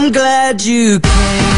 I'm glad you came